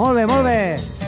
Molt bé, molt bé.